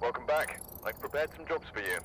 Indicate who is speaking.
Speaker 1: Welcome back. I've prepared some jobs for you.